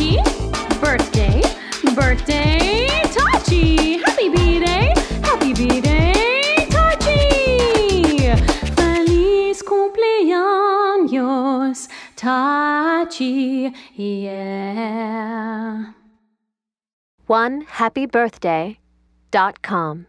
Tachi. Birthday, birthday, Tachi. Happy B-Day, happy B-Day, Tachi. Feliz cumpleaños, Tachi. Yeah. One happy birthday dot com.